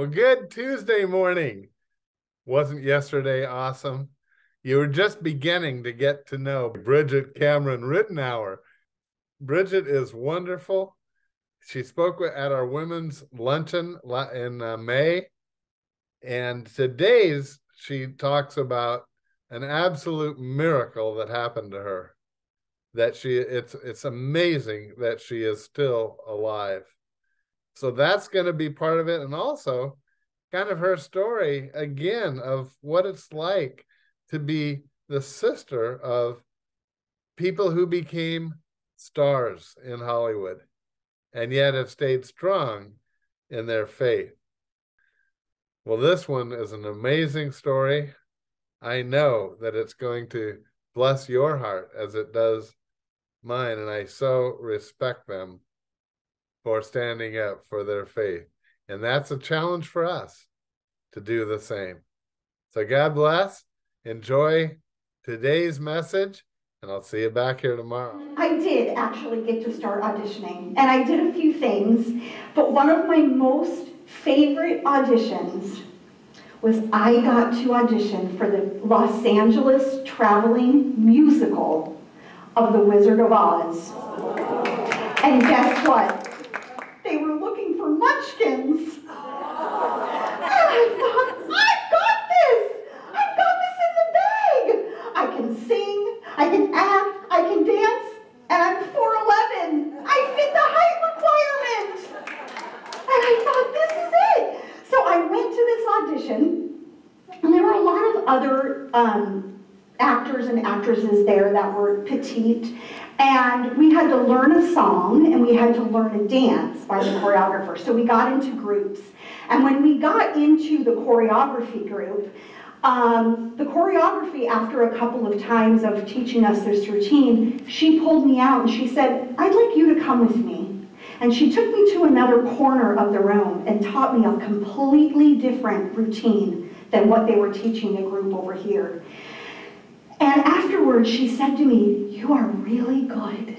Well, good Tuesday morning. Wasn't yesterday awesome? You were just beginning to get to know Bridgette Cameron Ridenour. Bridgette is wonderful. She spoke at our women's luncheon in uh, May. And today's, she talks about an absolute miracle that happened to her. That she, it's, it's amazing that she is still alive. So that's going to be part of it. And also, kind of her story again of what it's like to be the sister of people who became stars in Hollywood and yet have stayed strong in their faith. Well, this one is an amazing story. I know that it's going to bless your heart as it does mine, and I so respect them for standing up for their faith. And that's a challenge for us to do the same. So God bless. Enjoy today's message, and I'll see you back here tomorrow. I did actually get to start auditioning, and I did a few things, but one of my most favorite auditions was I got to audition for the Los Angeles traveling musical of The Wizard of Oz. And guess what? they were looking for munchkins. And I thought, I've got this! I've got this in the bag! I can sing, I can act, I can dance, and I'm 4'11. I fit the height requirement! And I thought, this is it! So I went to this audition, and there were a lot of other um, actors and actresses there that were petite, and we had to learn a song and we had to learn a dance by the choreographer. So we got into groups. And when we got into the choreography group, um, the choreography, after a couple of times of teaching us this routine, she pulled me out and she said, I'd like you to come with me. And she took me to another corner of the room and taught me a completely different routine than what they were teaching the group over here. And afterwards, she said to me, You are really good.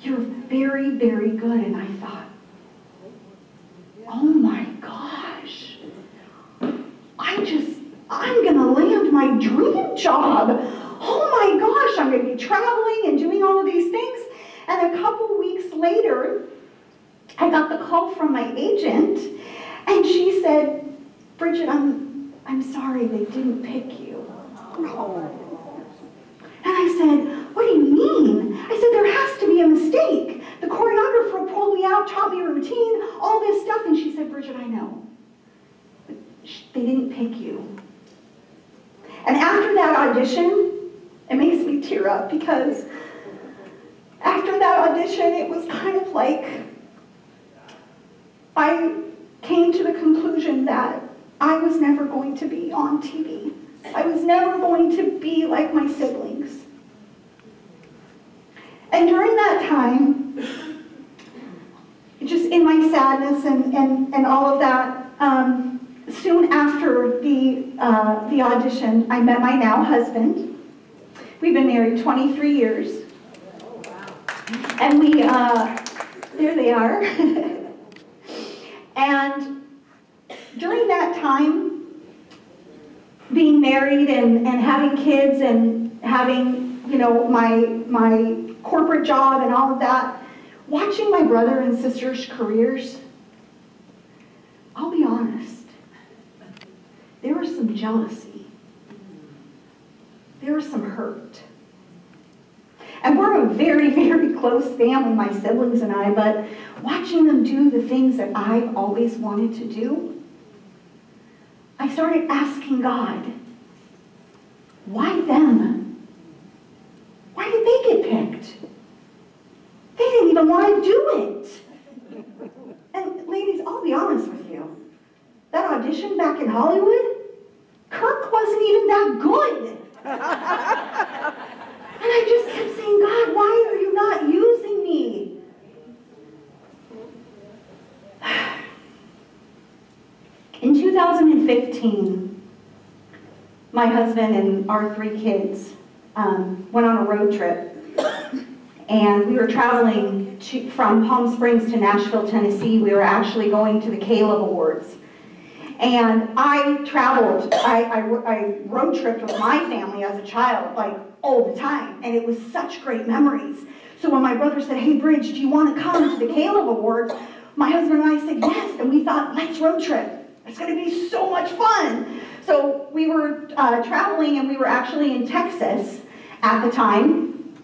You're very, very good. And I thought, Oh my gosh. I just, I'm going to land my dream job. Oh my gosh, I'm going to be traveling and doing all of these things. And a couple weeks later, I got the call from my agent, and she said, Bridgette, I'm, I'm sorry they didn't pick you. Oh. And I said, What do you mean? I said, There has to be a mistake. The choreographer pulled me out, taught me a routine, all this stuff. And she said, Bridgette, I know. But they didn't pick you. And after that audition, it makes me tear up because after that audition, it was kind of like I came to the conclusion that I was never going to be on TV. I was never going to be like my siblings. And during that time, just in my sadness and, and, and all of that, um, soon after the, uh, the audition, I met my now husband. We've been married 23 years. And we, uh, there they are. and during that time, being married and, and having kids and having, you know, my, my corporate job and all of that, watching my brother and sister's careers, I'll be honest, there was some jealousy. There was some hurt. And we're a very, very close family, my siblings and I, but watching them do the things that I've always wanted to do, I started asking God, why them? Why did they get picked? They didn't even want to do it. And ladies, I'll be honest with you. That audition back in Hollywood, Kirk wasn't even that good. and I just kept saying, God, why are you not using me? In 2015, my husband and our three kids um, went on a road trip. And we were traveling to, from Palm Springs to Nashville, Tennessee. We were actually going to the K-LOVE Awards. And I traveled, I, I, I road tripped with my family as a child, like all the time. And it was such great memories. So when my brother said, hey, Bridge, do you want to come to the K-LOVE Awards? My husband and I said yes. And we thought, let's road trip. It's going to be so much fun. So we were uh, traveling and we were actually in Texas at the time.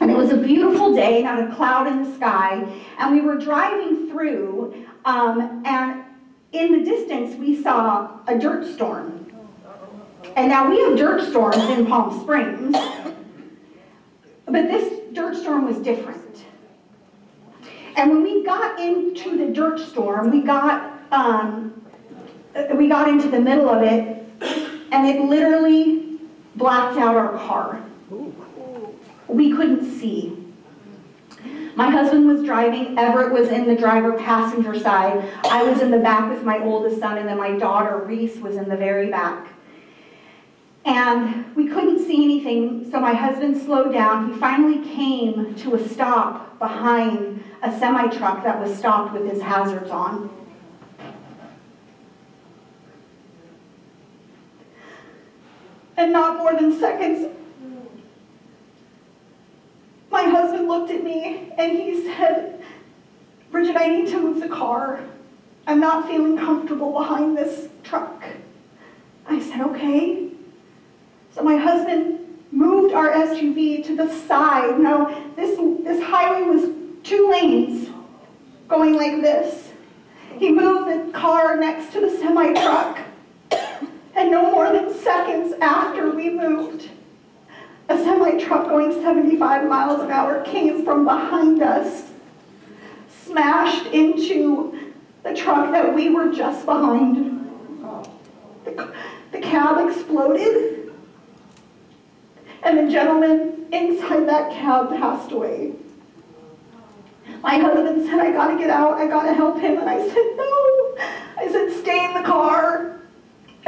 And it was a beautiful day, not a cloud in the sky. And we were driving through, um, and in the distance, we saw a dirt storm. And now we have dirt storms in Palm Springs, but this dirt storm was different. And when we got into the dirt storm, we got um, Uh, we got into the middle of it, and it literally blacked out our car. We couldn't see. My husband was driving, Everett was in the driver passenger side. I was in the back with my oldest son, and then my daughter, Reese, was in the very back. And we couldn't see anything, so my husband slowed down. He finally came to a stop behind a semi truck that was stopped with his hazards on. And not more than seconds, my husband looked at me and he said, Bridgette, I need to move the car. I'm not feeling comfortable behind this truck. I said, okay. So my husband moved our SUV to the side. Now, this, this highway was two lanes going like this. He moved the car next to the semi truck. No more than seconds after we moved, a semi truck going 75 miles an hour came from behind us, smashed into the truck that we were just behind. The, the cab exploded, and the gentleman inside that cab passed away. My husband said, I gotta get out, I gotta help him. And I said, No. I said, Stay in the car.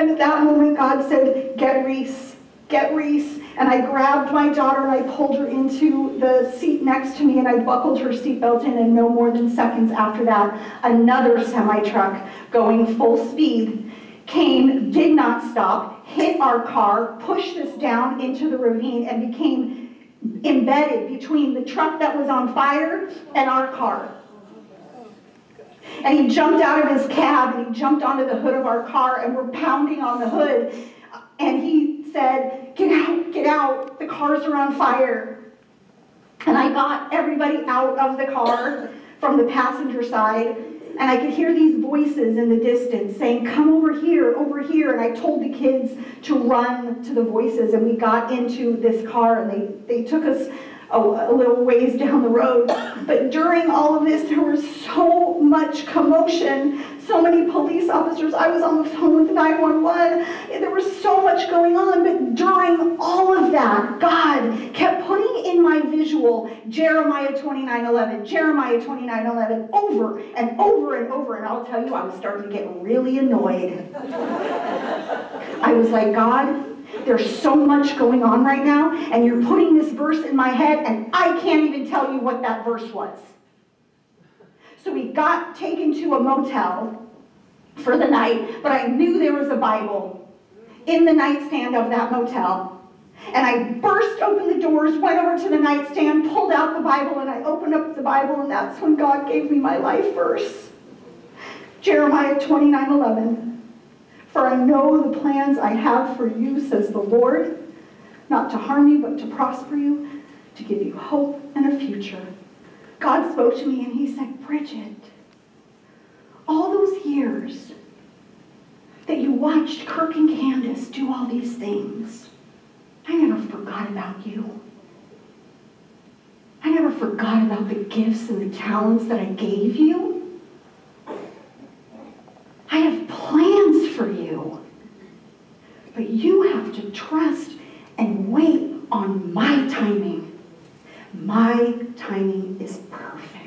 And at that moment, God said, Get Reese, get Reese. And I grabbed my daughter and I pulled her into the seat next to me and I buckled her seatbelt in. And no more than seconds after that, another semi truck going full speed came, did not stop, hit our car, pushed us down into the ravine, and became embedded between the truck that was on fire and our car. And he jumped out of his cab and he jumped onto the hood of our car and we're pounding on the hood. And he said, Get out, get out, the cars are on fire. And I got everybody out of the car from the passenger side. And I could hear these voices in the distance saying, Come over here, over here. And I told the kids to run to the voices. And we got into this car and they, they took us a, a little ways down the road. But during all of this, there was so much commotion, so many police officers. I was on the phone with 911. There was so much going on. But during all of that, God kept putting in my visual Jeremiah 29 11, Jeremiah 29 11, over and over and over. And I'll tell you, I was starting to get really annoyed. I was like, God, there's so much going on right now, and you're putting this verse in my head, and I can't even tell you what that verse was. So we got taken to a motel for the night, but I knew there was a Bible in the nightstand of that motel. And I burst open the doors, went over to the nightstand, pulled out the Bible, and I opened up the Bible, and that's when God gave me my life verse. Jeremiah 29 11. For I know the plans I have for you, says the Lord, not to harm you, but to prosper you, to give you hope and a future. God spoke to me and he said, Bridgette, all those years that you watched Kirk and Candace do all these things, I never forgot about you. I never forgot about the gifts and the talents that I gave you. I have plans for you. But you have to trust and wait on my timing. My timing is perfect.